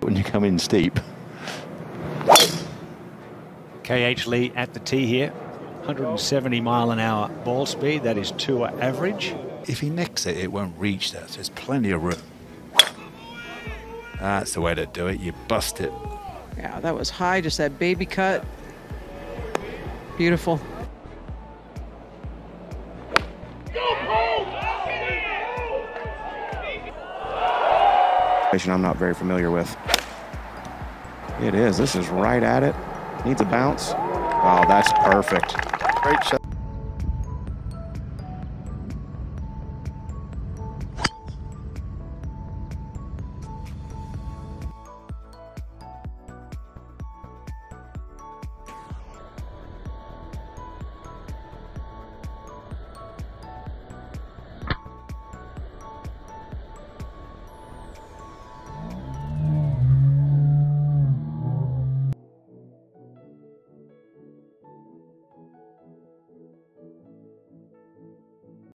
when you come in steep. KH Lee at the tee here. 170 mile an hour ball speed. That is tour average. If he nicks it, it won't reach that. So there's plenty of room. That's the way to do it. You bust it. Yeah, that was high, just that baby cut. Beautiful. I'm not very familiar with. It is. This is right at it. Needs a bounce. Oh, that's perfect. Great shot.